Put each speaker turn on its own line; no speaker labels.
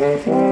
Mm-hmm.